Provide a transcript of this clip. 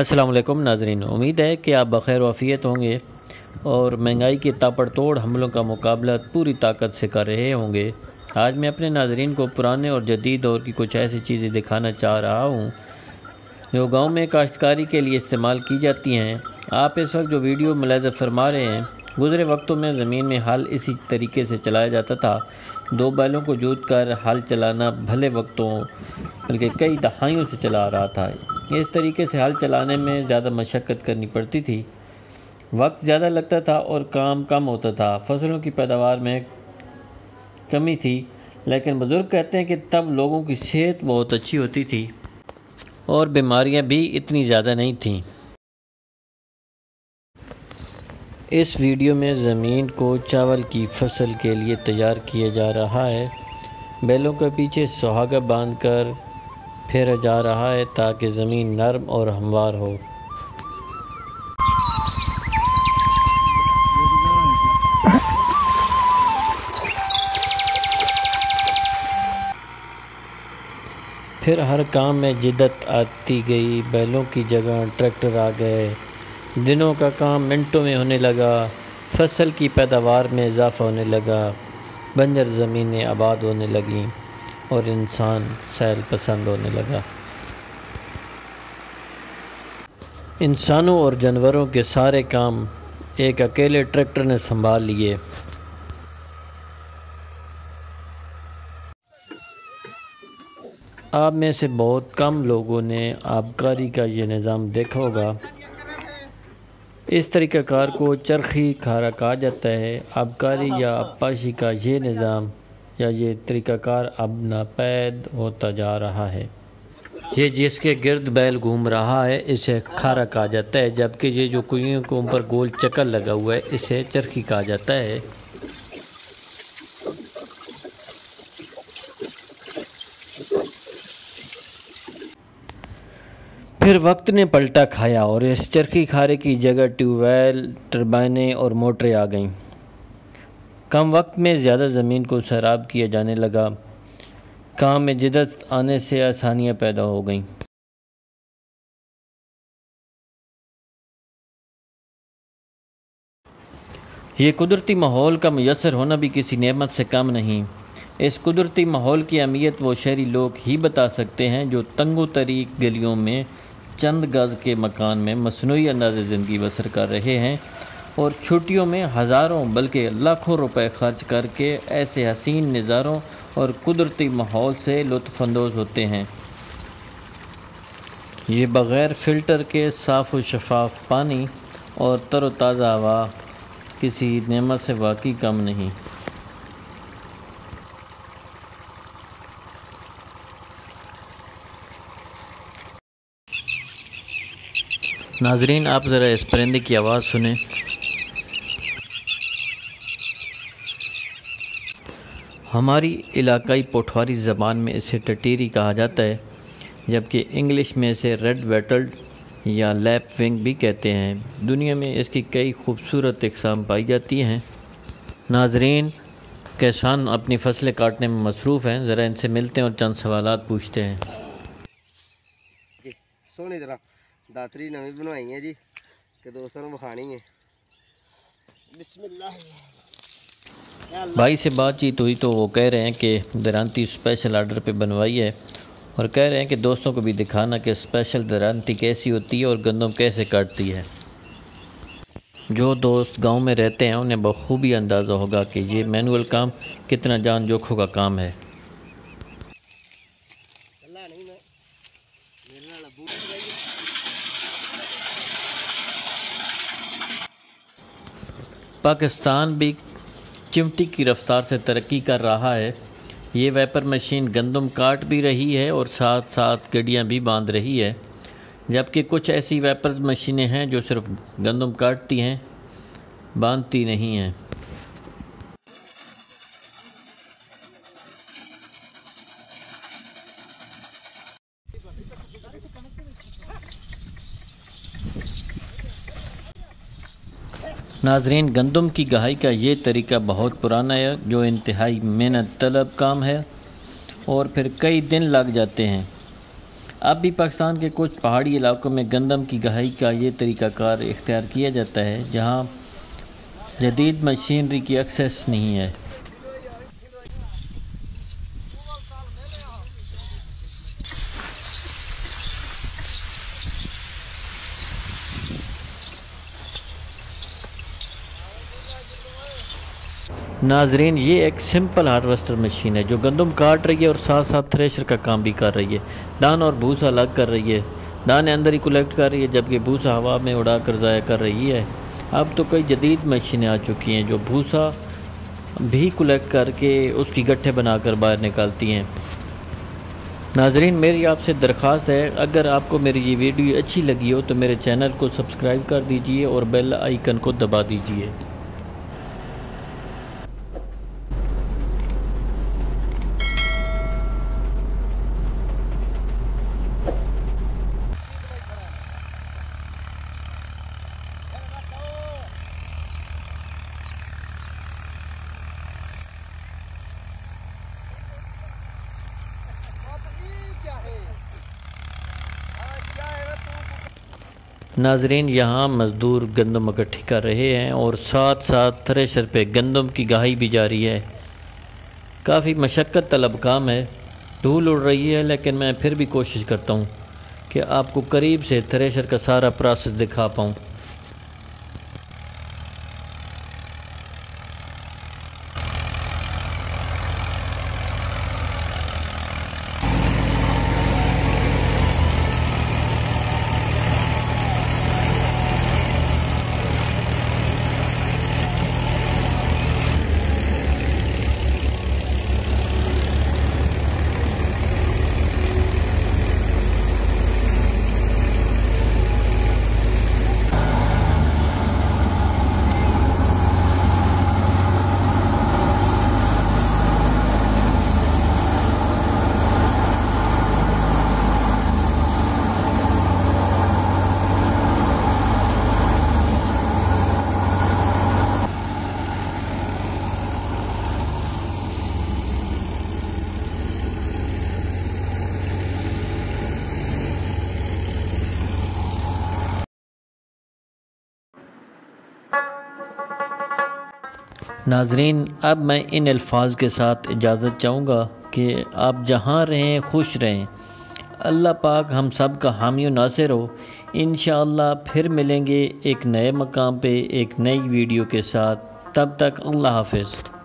अस्सलाम नाजरीन, उम्मीद है कि आप बखैर वफ़ियत होंगे और महँगाई के तापड़तोड़ हमलों का मुकाबला पूरी ताकत से कर रहे होंगे। आज मैं अपने नाजरीन को पुराने और जदीद दौर की कुछ ऐसी चीज़ें दिखाना चाह रहा हूँ, जो गाँव में काश्तकारी के लिए इस्तेमाल की जाती हैं। आप इस वक्त जो वीडियो मुलाज़ फरमा रहे हैं, गुज़रे वक्तों में ज़मीन में हल इसी तरीके से चलाया जाता था। दो बैलों को जूत कर हल चलाना भले वक्तों, बल्कि कई दहाइयों से चला रहा था। इस तरीके से हल चलाने में ज़्यादा मशक्क़त करनी पड़ती थी। वक्त ज़्यादा लगता था और काम कम होता था। फ़सलों की पैदावार में कमी थी, लेकिन बुज़ुर्ग कहते हैं कि तब लोगों की सेहत बहुत अच्छी होती थी और बीमारियाँ भी इतनी ज़्यादा नहीं थीं। इस वीडियो में ज़मीन को चावल की फ़सल के लिए तैयार किया जा रहा है। बैलों के पीछे सुहागा बांधकर फेरा जा रहा है ताकि ज़मीन नरम और हमवार हो। फिर हर काम में जिद्दत आती गई, बैलों की जगह ट्रैक्टर आ गए। दिनों का काम मिनटों में होने लगा, फ़सल की पैदावार में इजाफ़ा होने लगा, बंजर ज़मीनें आबाद होने लगीं। और इंसान सैल पसंद होने लगा। इंसानों और जानवरों के सारे काम एक अकेले ट्रैक्टर ने संभाल लिए। आप में से बहुत कम लोगों ने आबकारी का ये निज़ाम देखा होगा। इस तरीक़ाकार को चरखी खारा कहा जाता है, आबकारी या अब्बाशी का ये निज़ाम या ये तरीक़ाकार अब नापैद होता जा रहा है। ये जिसके गिरद बैल घूम रहा है, इसे खारा कहा जाता है, जबकि ये जो कुइयों के ऊपर गोल चक्कर लगा हुआ है, इसे चरखी कहा जाता है। फिर वक्त ने पलटा खाया और इस चरखी खारे की जगह ट्यूबवेल, टरबाइनें और मोटरें आ गईं। कम वक्त में ज़्यादा ज़मीन को सैराब किया जाने लगा। काम में जिदत आने से आसानियाँ पैदा हो गईं। ये कुदरती माहौल का मैसर होना भी किसी नेमत से कम नहीं। इस कुदरती माहौल की अहमियत वो शहरी लोग ही बता सकते हैं जो तंगो तरीक गलियों में चंद गज़ के मकान में मसनू अंदाज ज़िंदगी बसर कर रहे हैं। और छुट्टियों में हज़ारों बल्कि लाखों रुपए खर्च करके ऐसे हसीन नज़ारों और कुदरती माहौल से लुफानंदोज़ होते हैं। ये बग़ैर फ़िल्टर के साफ़ व शफाफ पानी और तरोताज़ा हवा किसी नेमत से वाकई कम नहीं। नाजरीन, आप ज़रा इस परिंदे की आवाज़ सुने। हमारी इलाकाई पोठवारी ज़बान में इसे टटीरी कहा जाता है, जबकि इंग्लिश में इसे रेड वेटल्ड या लैप विंग भी कहते हैं। दुनिया में इसकी कई खूबसूरत इकसाम पाई जाती हैं। नाजरीन, किसान अपनी फ़सलें काटने में मसरूफ़ हैं। ज़रा इनसे मिलते हैं और चंद सवाल पूछते हैं। सोनी तरह। दातरी नवी बनवाई है जी, कि दोस्तों बखानी है। बिस्मिल्लाह। भाई से बातचीत हुई तो वो कह रहे हैं कि दरानती स्पेशल आर्डर पे बनवाई है और कह रहे हैं कि दोस्तों को भी दिखाना कि स्पेशल दरानती कैसी होती है और गंदम कैसे काटती है। जो दोस्त गाँव में रहते हैं, उन्हें बखूबी अंदाज़ा होगा कि ये मैनुअल काम कितना जान जोखों का काम है। पाकिस्तान भी चिमटी की रफ्तार से तरक्की कर रहा है। ये वेपर मशीन गंदम काट भी रही है और साथ साथ गड्डियाँ भी बाँध रही है। जबकि कुछ ऐसी वेपर मशीनें हैं जो सिर्फ़ गंदम काटती हैं, बांधती नहीं हैं। नाजरीन, गंदम की गहाई का ये तरीका बहुत पुराना है, जो इंतहाई मेहनत तलब काम है और फिर कई दिन लग जाते हैं। अब भी पाकिस्तान के कुछ पहाड़ी इलाकों में गंदम की गहाई का ये तरीक़ाकार इख्तियार किया जाता है, जहाँ जदीद मशीनरी की एक्सेस नहीं है। नाजरीन, ये एक सिंपल हार्वेस्टर मशीन है जो गंदम काट रही है और साथ साथ थ्रेशर का काम भी कर रही है। दान और भूसा अलग कर रही है। दाने अंदर ही कलेक्ट कर रही है, जबकि भूसा हवा में उड़ा कर ज़ाया कर रही है। अब तो कई जदीद मशीनें आ चुकी हैं जो भूसा भी कलेक्ट करके उसकी गट्ठे बनाकर बाहर निकालती हैं। नाजरीन, मेरी आपसे दरख्वास्त है, अगर आपको मेरी ये वीडियो अच्छी लगी हो तो मेरे चैनल को सब्सक्राइब कर दीजिए और बेल आइकन को दबा दीजिए। नाजरीन, यहाँ मज़दूर गंदम इकट्ठी कर रहे हैं और साथ साथ थ्रेशर पे गंदम की गाही भी जा रही है। काफ़ी मशक्क़त तलब काम है। धूल उड़ रही है, लेकिन मैं फिर भी कोशिश करता हूँ कि आपको करीब से थ्रेशर का सारा प्रोसेस दिखा पाऊँ। नाजरीन, अब मैं इन अल्फाज के साथ इजाज़त चाहूँगा कि आप जहाँ रहें, खुश रहें। अल्लाह पाक हम सब का हामी नासिर हो। इन फिर मिलेंगे एक नए मकाम पे, एक नई वीडियो के साथ। तब तक अल्लाह हाफिज़।